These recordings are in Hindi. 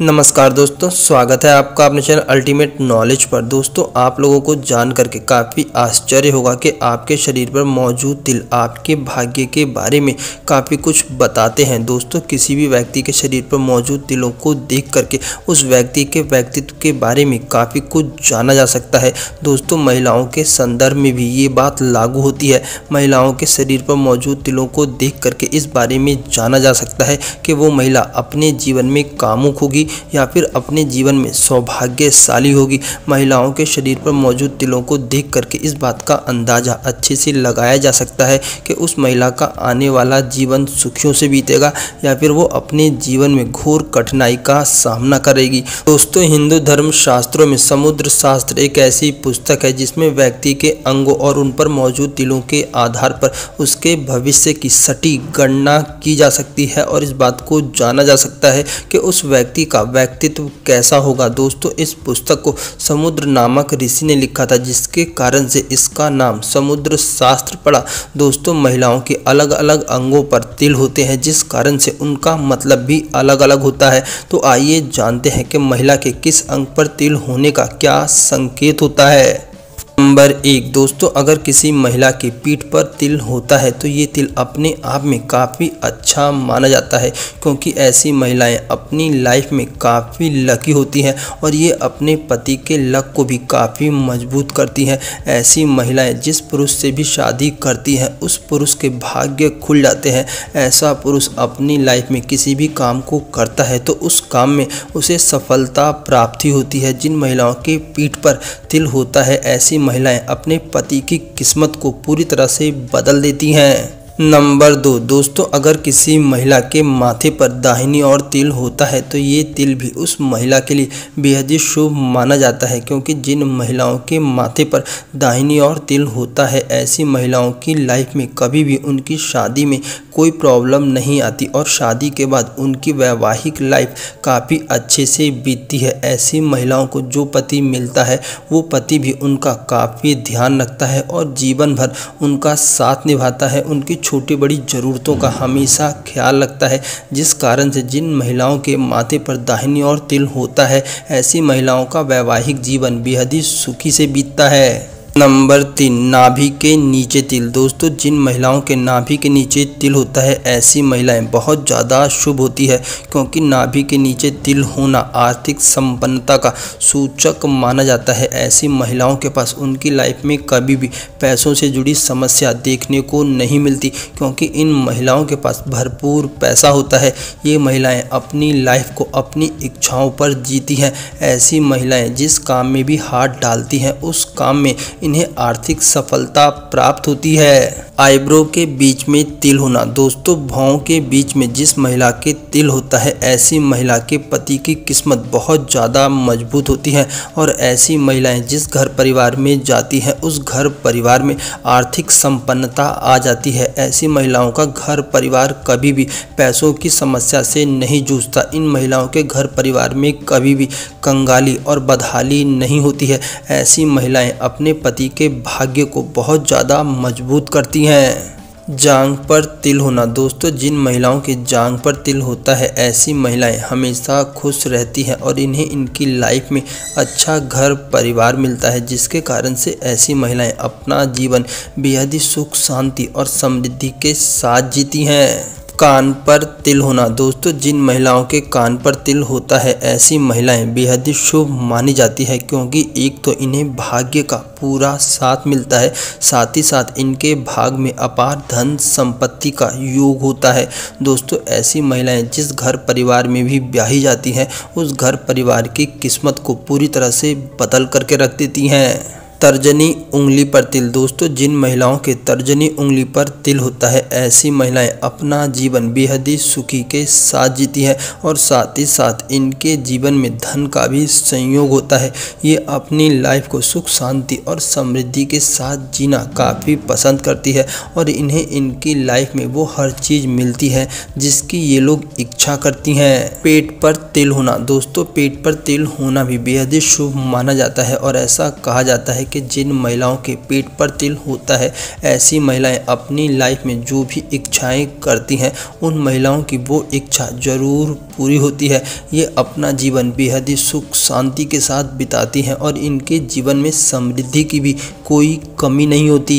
नमस्कार दोस्तों, स्वागत है आपका अपने चैनल अल्टीमेट नॉलेज पर। दोस्तों, आप लोगों को जान करके काफ़ी आश्चर्य होगा कि आपके शरीर पर मौजूद तिल आपके भाग्य के बारे में काफ़ी कुछ बताते हैं। दोस्तों, किसी भी व्यक्ति के शरीर पर मौजूद तिलों को देख करके उस व्यक्ति के व्यक्तित्व के बारे में काफ़ी कुछ जाना जा सकता है। दोस्तों, महिलाओं के संदर्भ में भी ये बात लागू होती है। महिलाओं के शरीर पर मौजूद तिलों को देख करके इस बारे में जाना जा सकता है कि वो महिला अपने जीवन में कामुक होगी या फिर अपने जीवन में सौभाग्यशाली होगी। महिलाओं के शरीर पर मौजूद तिलों को देख करके इस बात का अंदाज़ा अच्छे से लगाया जा सकता है कि उस महिला का आने वाला जीवन सुखियों से बीतेगा या फिर वो अपने जीवन में घोर कठिनाई का सामना करेगी। दोस्तों, हिंदू धर्म शास्त्रों में समुद्र शास्त्र एक ऐसी पुस्तक है जिसमें व्यक्ति के अंगों और उन पर मौजूद तिलों के आधार पर उसके भविष्य की सटीक गणना की जा सकती है और इस बात को जाना जा सकता है कि उस व्यक्ति का व्यक्तित्व कैसा होगा? दोस्तों, इस पुस्तक को समुद्र नामक ऋषि ने लिखा था, जिसके कारण से इसका नाम समुद्र शास्त्र पड़ा। दोस्तों, महिलाओं के अलग अलग अंगों पर तिल होते हैं, जिस कारण से उनका मतलब भी अलग अलग होता है। तो आइए जानते हैं कि महिला के किस अंग पर तिल होने का क्या संकेत होता है। नंबर एक। दोस्तों, अगर किसी महिला की पीठ पर तिल होता है तो ये तिल अपने आप में काफ़ी अच्छा माना जाता है, क्योंकि ऐसी महिलाएँ अपनी लाइफ में काफ़ी लकी होती हैं और ये अपने पति के लक को भी काफ़ी मज़बूत करती हैं। ऐसी महिलाएँ जिस पुरुष से भी शादी करती हैं, उस पुरुष के भाग्य खुल जाते हैं। ऐसा पुरुष अपनी लाइफ में किसी भी काम को करता है तो उस काम में उसे सफलता प्राप्ति होती है। जिन महिलाओं के पीठ पर तिल होता है, ऐसी महिलाएँ अपने पति की किस्मत को पूरी तरह से बदल देती हैं। नंबर दो। दोस्तों, अगर किसी महिला के माथे पर दाहिनी और तिल होता है तो ये तिल भी उस महिला के लिए बेहद ही शुभ माना जाता है, क्योंकि जिन महिलाओं के माथे पर दाहिनी और तिल होता है, ऐसी महिलाओं की लाइफ में कभी भी उनकी शादी में कोई प्रॉब्लम नहीं आती और शादी के बाद उनकी वैवाहिक लाइफ काफ़ी अच्छे से बीतती है। ऐसी महिलाओं को जो पति मिलता है, वो पति भी उनका काफ़ी ध्यान रखता है और जीवन भर उनका साथ निभाता है। उनकी छोटी बड़ी ज़रूरतों का हमेशा ख्याल रखता है। जिस कारण से जिन महिलाओं के माथे पर दाहिनी और तिल होता है, ऐसी महिलाओं का वैवाहिक जीवन बेहद ही सुखी से बीतता है। नंबर तीन, नाभि के नीचे तिल। दोस्तों, जिन महिलाओं के नाभि के नीचे तिल होता है, ऐसी महिलाएँ बहुत ज़्यादा शुभ होती है, क्योंकि नाभि के नीचे तिल होना आर्थिक संपन्नता का सूचक माना जाता है। ऐसी महिलाओं के पास उनकी लाइफ में कभी भी पैसों से जुड़ी समस्या देखने को नहीं मिलती, क्योंकि इन महिलाओं के पास भरपूर पैसा होता है। ये महिलाएँ अपनी लाइफ को अपनी इच्छाओं पर जीती हैं। ऐसी महिलाएँ जिस काम में भी हाथ डालती हैं, उस काम में इन्हें आर्थिक सफलता प्राप्त होती है। आईब्रो के बीच में तिल होना। दोस्तों, भावों के बीच में जिस महिला के तिल होता है, ऐसी महिला के पति की किस्मत बहुत ज़्यादा मज़बूत होती है और ऐसी महिलाएँ जिस घर परिवार में जाती हैं, उस घर परिवार में आर्थिक संपन्नता आ जाती है। ऐसी महिलाओं का घर परिवार कभी भी पैसों की समस्या से नहीं जूझता। इन महिलाओं के घर परिवार में कभी भी कंगाली और बदहाली नहीं होती है। ऐसी महिलाएँ अपने पति के भाग्य को बहुत ज़्यादा मज़बूत करती हैं। जांग पर तिल होना। दोस्तों, जिन महिलाओं के जांग पर तिल होता है, ऐसी महिलाएँ हमेशा खुश रहती हैं और इन्हें इनकी लाइफ में अच्छा घर परिवार मिलता है, जिसके कारण से ऐसी महिलाएँ अपना जीवन बेहद ही सुख, शांति और समृद्धि के साथ जीती हैं। कान पर तिल होना। दोस्तों, जिन महिलाओं के कान पर तिल होता है, ऐसी महिलाएँ बेहद ही शुभ मानी जाती है क्योंकि एक तो इन्हें भाग्य का पूरा साथ मिलता है, साथ ही साथ इनके भाग में अपार धन संपत्ति का योग होता है। दोस्तों, ऐसी महिलाएँ जिस घर परिवार में भी ब्याही जाती हैं, उस घर परिवार की किस्मत को पूरी तरह से बदल करके रख देती हैं। तर्जनी उंगली पर तिल। दोस्तों, जिन महिलाओं के तर्जनी उंगली पर तिल होता है, ऐसी महिलाएँ अपना जीवन बेहद ही सुखी के साथ जीती हैं और साथ ही साथ इनके जीवन में धन का भी संयोग होता है। ये अपनी लाइफ को सुख, शांति और समृद्धि के साथ जीना काफ़ी पसंद करती है और इन्हें इनकी लाइफ में वो हर चीज़ मिलती है जिसकी ये लोग इच्छा करती हैं। पेट पर तिल होना। दोस्तों, पेट पर तिल होना भी बेहद ही शुभ माना जाता है और ऐसा कहा जाता है कि जिन महिलाओं के पेट पर तिल होता है, ऐसी महिलाएँ अपनी लाइफ में जो भी इच्छाएँ करती हैं, उन महिलाओं की वो इच्छा ज़रूर पूरी होती है। ये अपना जीवन बेहद ही सुख शांति के साथ बिताती हैं और इनके जीवन में समृद्धि की भी कोई कमी नहीं होती।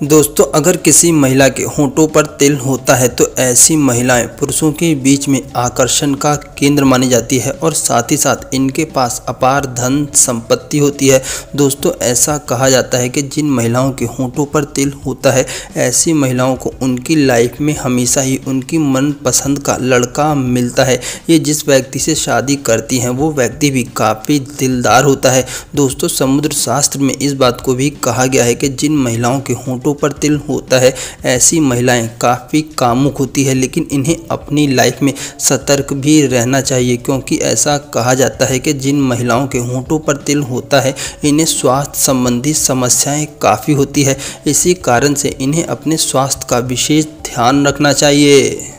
दोस्तों, अगर किसी महिला के होंठों पर तिल होता है तो ऐसी महिलाएँ पुरुषों के बीच में आकर्षण का केंद्र मानी जाती है और साथ ही साथ इनके पास अपार धन संपत्ति होती है। दोस्तों, ऐसा कहा जाता है कि जिन महिलाओं के होंठों पर तिल होता है, ऐसी महिलाओं को उनकी लाइफ में हमेशा ही उनकी मनपसंद का लड़का मिलता है। ये जिस व्यक्ति से शादी करती हैं, वो व्यक्ति भी काफ़ी दिलदार होता है। दोस्तों समुद्र शास्त्र में इस बात को भी कहा गया है कि जिन महिलाओं के होंठों होठों पर तिल होता है। ऐसी महिलाएँ काफ़ी कामुक होती है, लेकिन इन्हें अपनी लाइफ में सतर्क भी रहना चाहिए, क्योंकि ऐसा कहा जाता है कि जिन महिलाओं के होठों पर तिल होता है, इन्हें स्वास्थ्य संबंधी समस्याएँ काफ़ी होती है। इसी कारण से इन्हें अपने स्वास्थ्य का विशेष ध्यान रखना चाहिए।